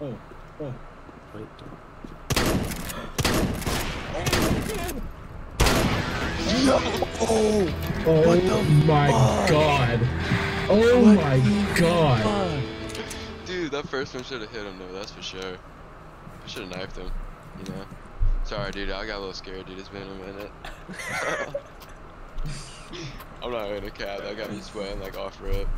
Oh, oh. Wait. Oh What my fuck? god. Oh What my god. fuck? Dude, that first one should have hit him though, that's for sure. I should have knifed him, you know? Sorry, dude, I got a little scared, dude. It's been a minute. I'm not in a cat. that got me sweating like off rip.